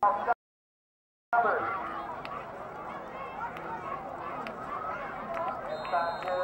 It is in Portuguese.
Esta é